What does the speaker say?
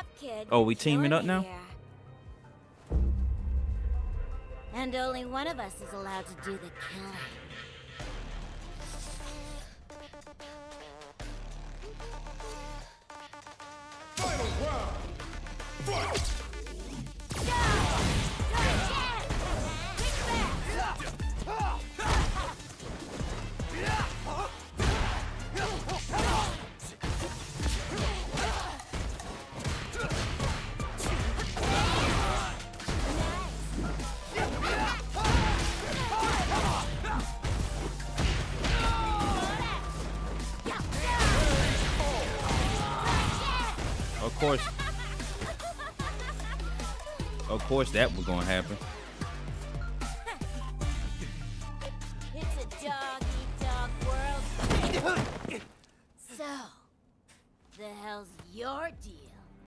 up, kid. Oh, we teaming Killing up now? here. And only one of us is allowed to do the killing. Final round. Fight! Of course. Of course that was gonna happen. It's a dog eat dog world. so, the hell's your deal?